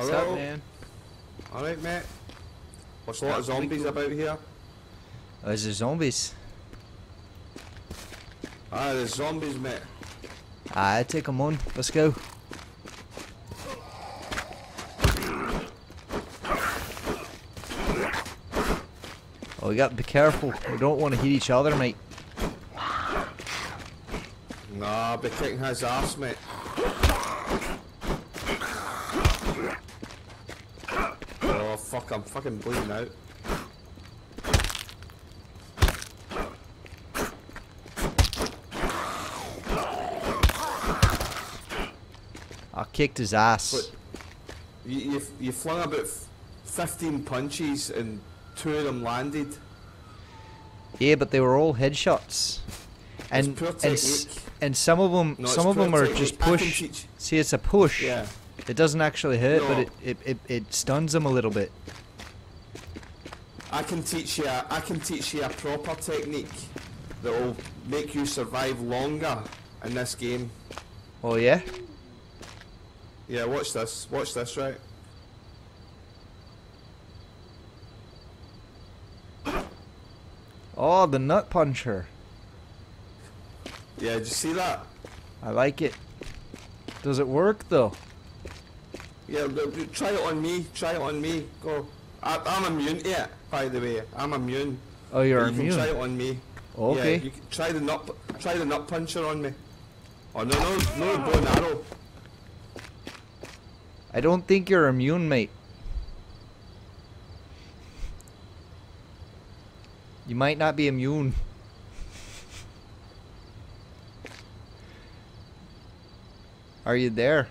What's Hello? up, man? Alright, mate. There's a lot of zombies Rico? about here. Oh, there's the zombies. Ah, there's zombies, mate. Ah, take them on. Let's go. Oh, we got to be careful. We don't want to hit each other, mate. Nah, be kicking his ass, mate. Oh, fuck, I'm fucking bleeding out. I kicked his ass. But you, you, you flung about 15 punches and two of them landed. Yeah, but they were all headshots. And and, and some of them No, some of them are just push. See, it's a push. Yeah. It doesn't actually hurt, but it, it, it, it stuns them a little bit. I can teach you. A, I can teach you a proper technique that will make you survive longer in this game. Oh yeah. Yeah, watch this. Watch this, right? Oh, the nut puncher. Yeah, did you see that? I like it. Does it work though? Yeah, try it on me. Try it on me. Go. I, I'm immune to it, by the way. I'm immune. Oh, you're you immune. can try it on me. Okay. Yeah, you can try the nut. Try the nut puncher on me. Oh no, no, no bow and arrow. I don't think you're immune, mate. You might not be immune. Are you there?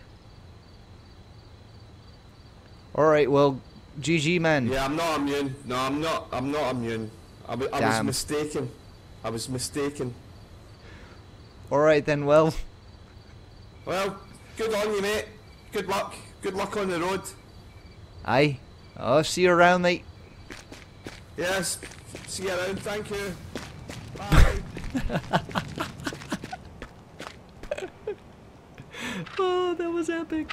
Alright, well, GG, man. Yeah, I'm not immune. No, I'm not. I'm not immune. I, I was mistaken. I was mistaken. Alright then, well, Well, good on you, mate. Good luck. Good luck on the road. aye. I'll see you around, mate. Yes. See you around. Thank you. Bye. Oh, that was epic.